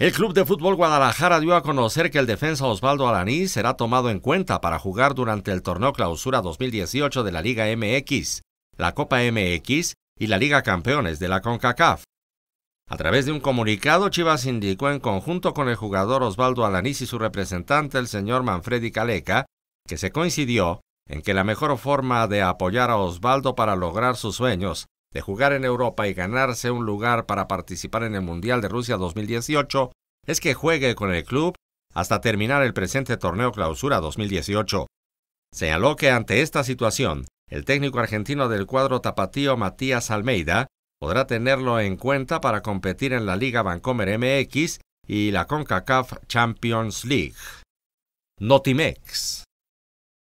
El Club de Fútbol Guadalajara dio a conocer que el defensa Osvaldo Alaní será tomado en cuenta para jugar durante el torneo Clausura 2018 de la Liga MX, la Copa MX y la Liga Campeones de la CONCACAF. A través de un comunicado, Chivas indicó en conjunto con el jugador Osvaldo Alanís y su representante, el señor Manfredi Caleca, que se coincidió en que la mejor forma de apoyar a Osvaldo para lograr sus sueños de jugar en Europa y ganarse un lugar para participar en el Mundial de Rusia 2018 es que juegue con el club hasta terminar el presente torneo clausura 2018. Señaló que ante esta situación, el técnico argentino del cuadro tapatío Matías Almeida podrá tenerlo en cuenta para competir en la Liga Vancomer MX y la CONCACAF Champions League. Notimex